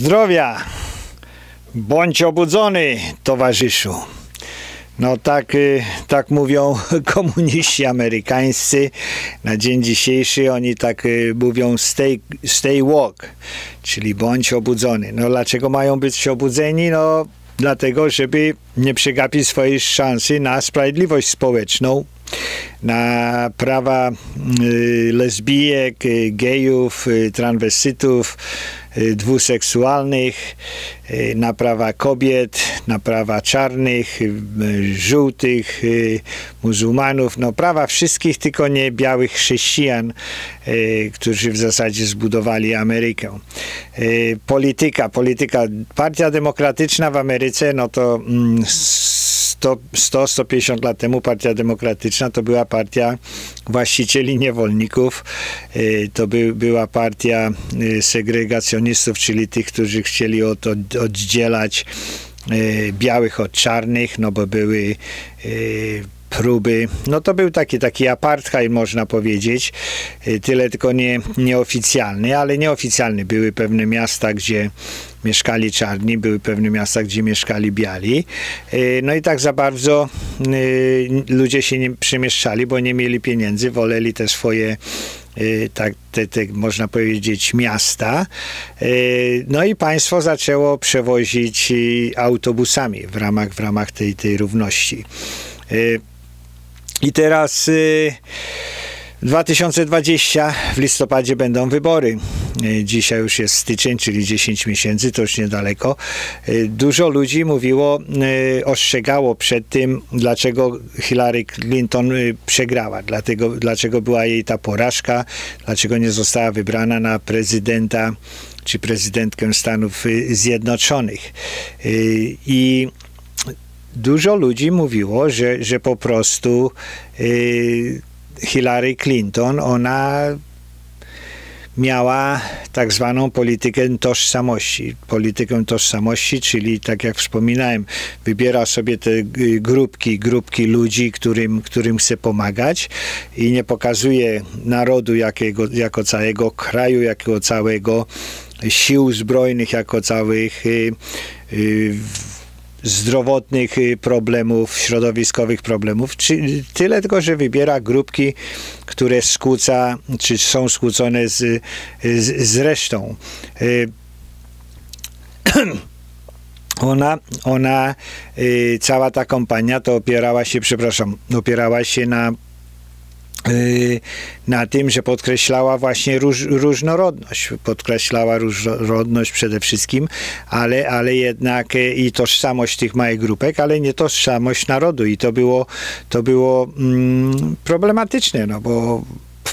Zdrowia! Bądź obudzony, towarzyszu. No tak, y, tak mówią komuniści amerykańscy. Na dzień dzisiejszy oni tak y, mówią stay, stay walk, czyli bądź obudzony. No dlaczego mają być obudzeni? No dlatego, żeby nie przegapić swojej szansy na sprawiedliwość społeczną, na prawa y, lesbijek, gejów, transwestytów, dwuseksualnych, y, na prawa kobiet, na prawa czarnych, y, żółtych, y, muzułmanów, no prawa wszystkich, tylko nie białych chrześcijan, y, którzy w zasadzie zbudowali Amerykę. Y, Polityka, polityka, partia demokratyczna w Ameryce, no to mm, 100-150 lat temu Partia Demokratyczna to była partia właścicieli niewolników, y, to by, była partia y, segregacjonistów, czyli tych, którzy chcieli od, od, oddzielać y, białych od czarnych, no bo były próby, no to był taki, taki apartheid można powiedzieć, tyle tylko nie, nieoficjalny, ale nieoficjalny. Były pewne miasta, gdzie mieszkali czarni, były pewne miasta, gdzie mieszkali biali. No i tak za bardzo ludzie się nie przemieszczali, bo nie mieli pieniędzy, woleli te swoje tak, te, te, można powiedzieć, miasta. No i państwo zaczęło przewozić autobusami w ramach, w ramach tej, tej równości. I teraz 2020 w listopadzie będą wybory. Dzisiaj już jest styczeń, czyli 10 miesięcy, to już niedaleko. Dużo ludzi mówiło, ostrzegało przed tym, dlaczego Hillary Clinton przegrała, dlatego, dlaczego była jej ta porażka, dlaczego nie została wybrana na prezydenta czy prezydentkę Stanów Zjednoczonych. I dużo ludzi mówiło, że, że po prostu Hillary Clinton, ona miała tak zwaną politykę tożsamości. Politykę tożsamości, czyli tak jak wspominałem, wybiera sobie te grupki, grupki ludzi, którym, którym chce pomagać i nie pokazuje narodu jakiego, jako całego kraju, jako całego sił zbrojnych, jako całych y, y, zdrowotnych y, problemów, środowiskowych problemów. Czy, tyle tylko, że wybiera grupki, które skłóca, czy są skłócone z, z, z resztą. Y, ona, ona y, cała ta kampania to opierała się, przepraszam, opierała się na na tym, że podkreślała właśnie róż, różnorodność. Podkreślała różnorodność przede wszystkim, ale, ale jednak y, i tożsamość tych małych grupek, ale nie tożsamość narodu. I to było, to było mm, problematyczne, no bo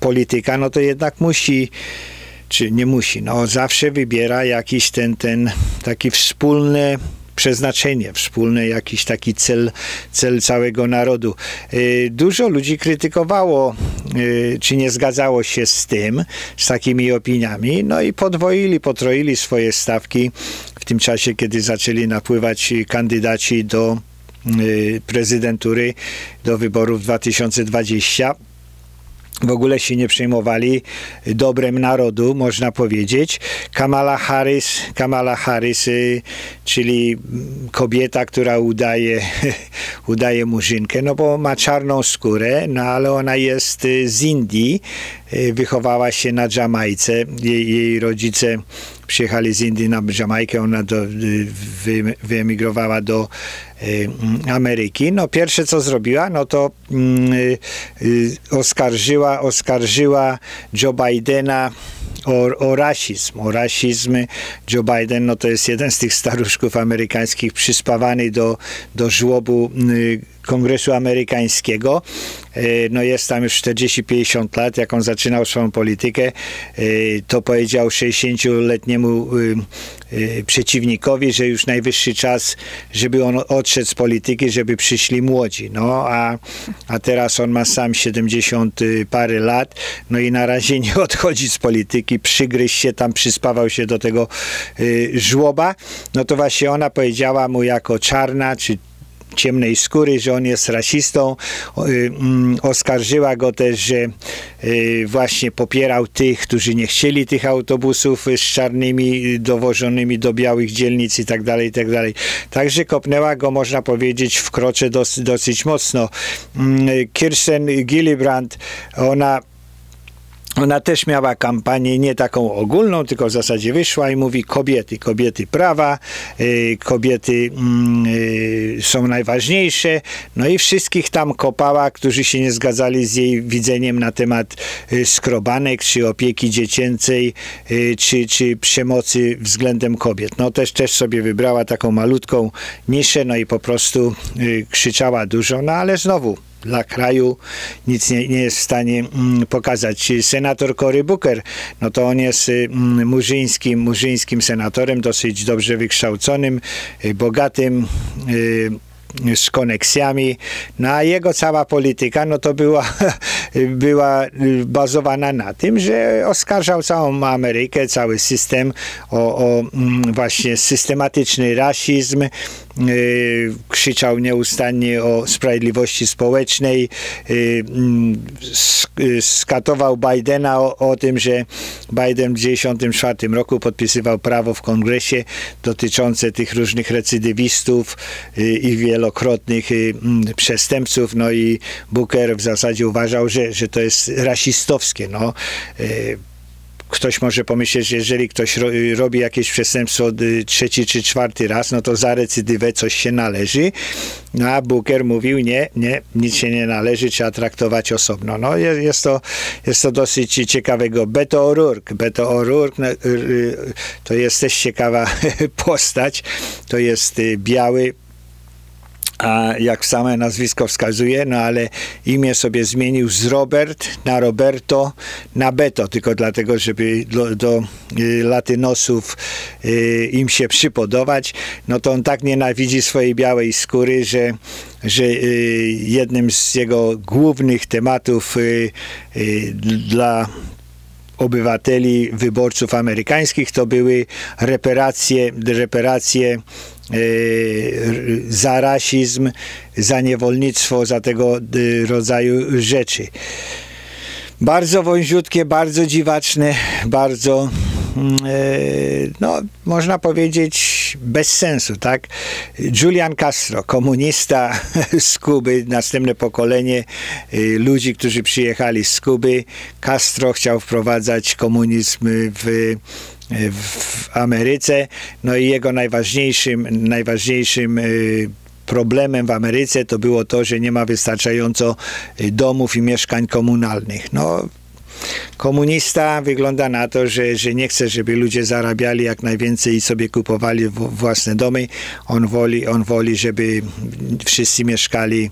polityka, no to jednak musi czy nie musi, no zawsze wybiera jakiś ten, ten taki wspólny przeznaczenie wspólne, jakiś taki cel, cel całego narodu. Y, dużo ludzi krytykowało, y, czy nie zgadzało się z tym, z takimi opiniami, no i podwoili, potroili swoje stawki w tym czasie, kiedy zaczęli napływać kandydaci do y, prezydentury, do wyborów 2020 w ogóle się nie przejmowali dobrem narodu, można powiedzieć. Kamala Harris, Kamala Harris, y, czyli kobieta, która udaje, udaje murzynkę, no bo ma czarną skórę, no ale ona jest y, z Indii, y, wychowała się na Jamajce. Jej, jej rodzice przyjechali z Indii na Jamajkę, ona do, wy, wyemigrowała do Ameryki. No pierwsze co zrobiła, no to y, y, oskarżyła, oskarżyła Joe Bidena o, o, rasizm. O rasizm Joe Biden no to jest jeden z tych staruszków amerykańskich przyspawany do, do żłobu Kongresu Amerykańskiego. E, no jest tam już 40-50 lat, jak on zaczynał swoją politykę, e, to powiedział 60-letniemu e, przeciwnikowi, że już najwyższy czas, żeby on odszedł z polityki, żeby przyszli młodzi. No a, a teraz on ma sam 70 parę lat, no i na razie nie odchodzi z polityki, przygryź się tam, przyspawał się do tego żłoba. No to właśnie ona powiedziała mu jako czarna, czy ciemnej skóry, że on jest rasistą. Y, mm, oskarżyła go też, że właśnie popierał tych, którzy nie chcieli tych autobusów z czarnymi dowożonymi do białych dzielnic i tak dalej, i tak dalej. Także kopnęła go, można powiedzieć, w krocze dosyć, dosyć mocno. Mm, Kirsten Gillibrand, ona ona też miała kampanię nie taką ogólną, tylko w zasadzie wyszła i mówi kobiety, kobiety prawa, y, kobiety mm, y, są najważniejsze, no i wszystkich tam kopała, którzy się nie zgadzali z jej widzeniem na temat y, skrobanek, czy opieki dziecięcej, czy, czy przemocy względem kobiet. No też, też sobie wybrała taką malutką niszę, no i po prostu krzyczała dużo, no ale znowu dla kraju nic nie, nie jest w stanie mm, pokazać. Senator Cory Booker, no to on jest mm, murzyńskim, murzyńskim senatorem, dosyć dobrze wykształconym, y, bogatym, y, z koneksjami, no a jego cała polityka, no to była, była bazowana na tym, że oskarżał całą Amerykę, cały system o, o mm, właśnie systematyczny rasizm, Y, krzyczał nieustannie o sprawiedliwości społecznej, y, mm, y, skatował Bidena o, o tym, że Biden w 1994 roku podpisywał prawo w kongresie dotyczące tych różnych recydywistów i wielokrotnych mm, przestępców, no i Booker w zasadzie uważał, że, że to jest rasistowskie, no ktoś może pomyśleć, że jeżeli ktoś ro, robi jakieś przestępstwo y, trzeci czy czwarty raz, no to za recydywę coś się należy. No a Booker mówił, nie, nie, nic się nie należy, trzeba traktować osobno. No jest, jest, to, jest to dosyć ciekawego. Beto O'Rourke. Beto O'Rourke no, y, y, to jest też ciekawa postać. To jest biały a jak same nazwisko wskazuje, no ale imię sobie zmienił z Robert na Roberto na Beto, tylko dlatego, żeby do, do y, latynosów y, im się przypodobać, no to on tak nienawidzi swojej białej skóry, że, że y, jednym z jego głównych tematów dla obywateli, wyborców amerykańskich to były reparacje, reparacje E, za rasizm, za niewolnictwo, za tego e, rodzaju rzeczy. Bardzo wąziutkie, bardzo dziwaczne, bardzo no, można powiedzieć bez sensu, tak? Julian Castro, komunista z Kuby, następne pokolenie ludzi, którzy przyjechali z Kuby. Castro chciał wprowadzać komunizm w w Ameryce. No i jego najważniejszym, najważniejszym y, problemem w Ameryce to było to, że nie ma wystarczająco y, domów i mieszkań komunalnych. No, komunista wygląda na to, że, że nie chce, żeby ludzie zarabiali jak najwięcej i sobie kupowali własne domy. On woli, on woli żeby wszyscy mieszkali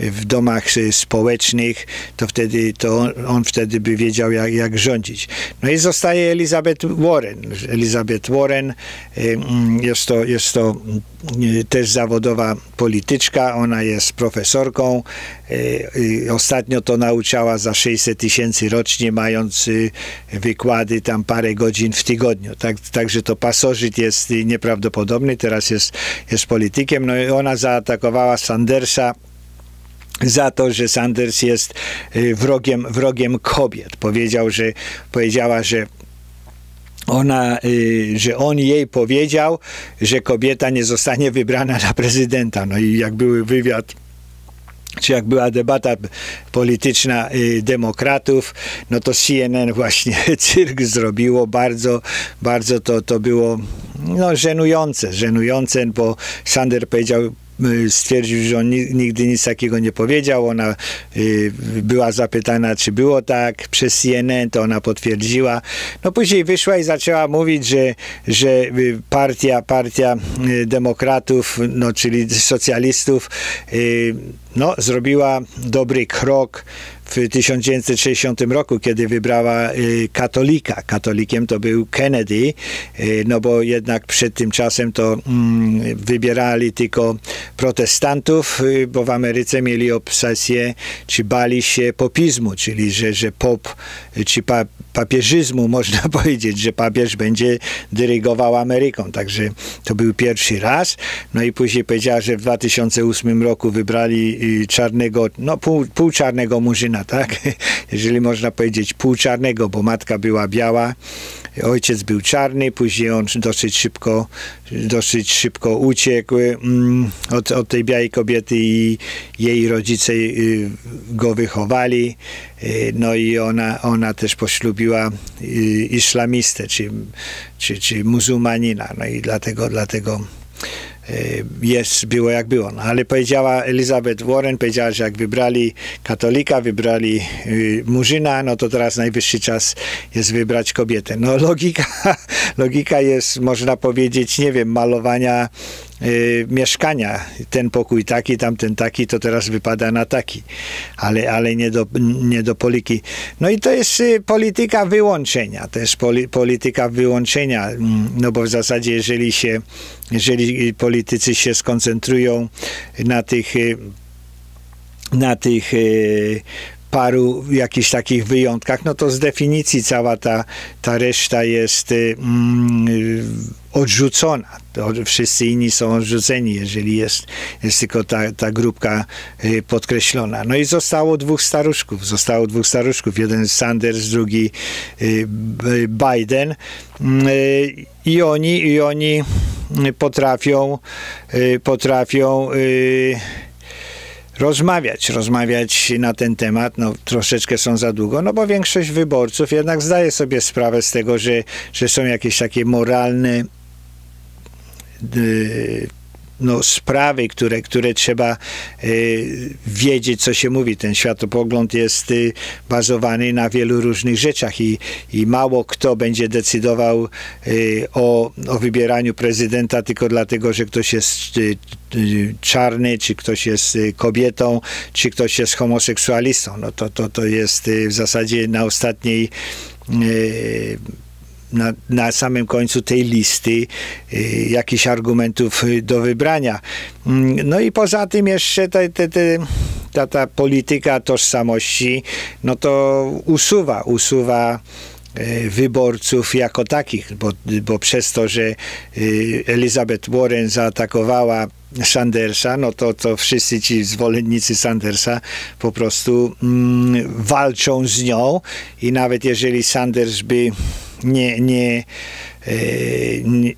w domach y, społecznych, to wtedy to on, on wtedy by wiedział, jak, jak rządzić. No i zostaje Elizabeth Warren. Elizabeth Warren y, mm, jest to, jest to y, też zawodowa polityczka, ona jest profesorką. Ostatnio to nauczała za 600 tysięcy rocznie, mając wykłady tam parę godzin w tygodniu. Tak, także to pasożyt jest nieprawdopodobny, teraz jest, jest politykiem. No i ona zaatakowała Sandersa za to, że Sanders jest y, wrogiem, wrogiem kobiet. Powiedział, że, powiedziała, że ona, y, że on jej powiedział, że kobieta nie zostanie wybrana na prezydenta. No i jak były wywiad czy jak była debata polityczna y, demokratów, no to CNN właśnie cyrk zrobiło, bardzo, bardzo to, to było no, żenujące, żenujące, bo Sander powiedział stwierdził, że on nigdy nic takiego nie powiedział. Ona y, była zapytana, czy było tak przez CNN, to ona potwierdziła. No później wyszła i zaczęła mówić, że, że y, partia, partia demokratów, no czyli socjalistów, no, zrobiła dobry krok w 1960 roku, kiedy wybrała y, katolika. Katolikiem to był Kennedy, y, no bo jednak przed tym czasem to mm, wybierali tylko protestantów, y, bo w Ameryce mieli obsesję, czy bali się popizmu, czyli że, że pop, czy pa, papieżyzmu, można powiedzieć, że papież będzie dyrygował Ameryką. Także to był pierwszy raz. No i później powiedziała, że w 2008 roku wybrali czarnego, no pół, pół czarnego murzyna syna, tak? Jeżeli można powiedzieć pół czarnego, bo matka była biała, ojciec był czarny, później on dosyć szybko, dosyć szybko uciekł mm, od, od tej białej kobiety i jej rodzice y, go wychowali. Y, no i ona, ona też poślubiła y, islamistę, czy, czy, czy muzułmanina. No i dlatego, dlatego jest, było jak było. No, ale powiedziała Elizabeth Warren, powiedziała, że jak wybrali katolika, wybrali y, murzyna, no to teraz najwyższy czas jest wybrać kobietę. No logika, logika jest, można powiedzieć, nie wiem, malowania y, mieszkania. Ten pokój taki, tamten taki, to teraz wypada na taki. Ale, ale nie, do, nie do poliki. No i to jest y, polityka wyłączenia. To jest poli, polityka wyłączenia. Mm, no bo w zasadzie, jeżeli się, jeżeli politycy się skoncentrują na tych y, na tych paru jakichś takich wyjątkach, no to z definicji cała ta, ta reszta jest y, mm, odrzucona. To wszyscy inni są odrzuceni, jeżeli jest, jest tylko ta, ta grupka y, podkreślona. No i zostało dwóch staruszków. Zostało dwóch staruszków. Jeden Sanders, drugi y, Biden. I oni, i oni potrafią potrafią rozmawiać, rozmawiać na ten temat, no troszeczkę są za długo, no bo większość wyborców jednak zdaje sobie sprawę z tego, że, że są jakieś takie moralne no, sprawy, które, które trzeba y, wiedzieć, co się mówi. Ten światopogląd jest y, bazowany na wielu różnych rzeczach i, i mało kto będzie decydował y, o, o wybieraniu prezydenta tylko dlatego, że ktoś jest czarny, czy ktoś jest kobietą, czy ktoś jest homoseksualistą. No to, to, to jest w zasadzie na ostatniej na, na samym końcu tej listy y, jakichś argumentów y, do wybrania. Mm, no i poza tym jeszcze te, te, te, ta, ta polityka tożsamości, no to usuwa, usuwa y, wyborców jako takich, bo, bo przez to, że Elizabeth Warren zaatakowała Sandersa, no to, to wszyscy ci zwolennicy Sandersa po prostu mm, walczą z nią i nawet jeżeli Sanders by nie, nie, e, nie,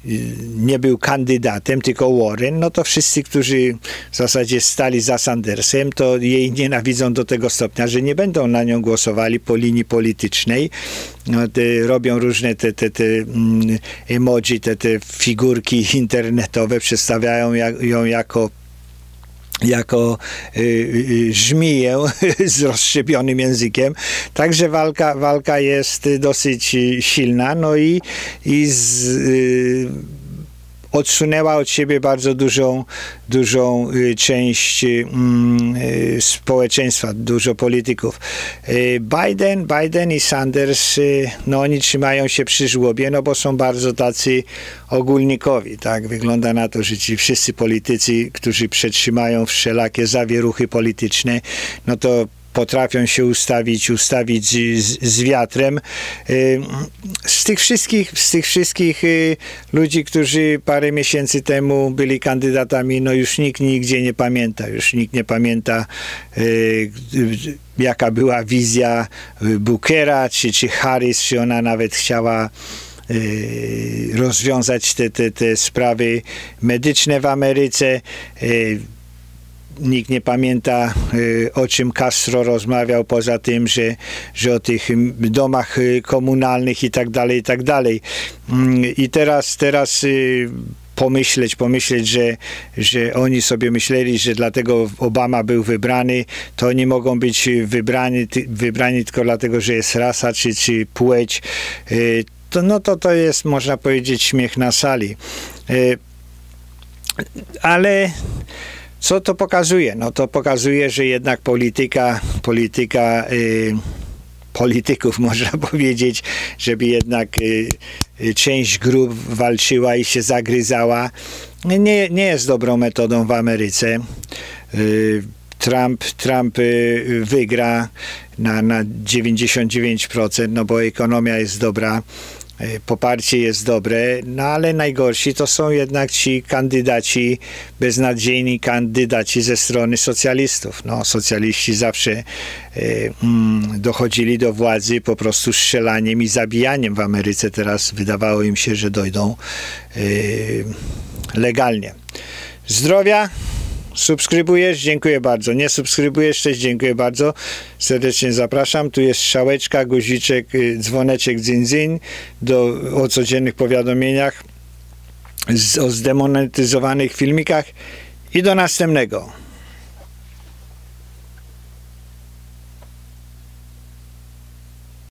nie, był kandydatem, tylko Warren, no to wszyscy, którzy w zasadzie stali za Sandersem, to jej nienawidzą do tego stopnia, że nie będą na nią głosowali po linii politycznej. No, te, robią różne te, te, te mm, emoji, te, te figurki internetowe, przedstawiają ją jako jako y, y, żmiję z rozszczepionym językiem. Także walka, walka jest dosyć silna, no i, i z, y, odsunęła od siebie bardzo dużą, dużą y, część mm, y, społeczeństwa, dużo polityków. Y, Biden, Biden i Sanders, no oni trzymają się przy żłobie, no bo są bardzo tacy ogólnikowi, tak? Wygląda na to, że ci wszyscy politycy, którzy przetrzymają wszelakie zawieruchy polityczne, no to potrafią się ustawić, ustawić z, z, wiatrem. Y, z tych wszystkich, z tych wszystkich y, ludzi, którzy parę miesięcy temu byli kandydatami, no już nikt nigdzie nie pamięta, już nikt nie pamięta y, jaka była wizja Bookera, czy, czy Harris, czy ona nawet chciała rozwiązać te, te, te sprawy medyczne w Ameryce nikt nie pamięta y, o czym Castro rozmawiał, poza tym, że, że o tych domach y, komunalnych i tak dalej, i tak dalej. Mm, I teraz, teraz y, pomyśleć, pomyśleć, że, że oni sobie myśleli, że dlatego Obama był wybrany, to oni mogą być wybrani, wybrani tylko dlatego, że jest rasa czy, czy płeć. To, no to to jest, można powiedzieć, śmiech na sali. Ale co to pokazuje? No to pokazuje, że jednak polityka, polityka y, polityków, można powiedzieć, żeby jednak y, y, część grup walczyła i się zagryzała, nie, nie jest dobrą metodą w Ameryce. Y, Trump, Trump y, wygra na, na 99%, no bo ekonomia jest dobra poparcie jest dobre, no ale najgorsi to są jednak ci kandydaci, beznadziejni kandydaci ze strony socjalistów. No, socjaliści zawsze e, mm, dochodzili do władzy po prostu strzelaniem i zabijaniem w Ameryce. Teraz wydawało im się, że dojdą e, legalnie. Zdrowia! Subskrybujesz? Dziękuję bardzo. Nie subskrybujesz? Też dziękuję bardzo. Serdecznie zapraszam. Tu jest szałeczka, guziczek, y, dzwoneczek dzin, do, o codziennych powiadomieniach, z, o zdemonetyzowanych filmikach i do następnego.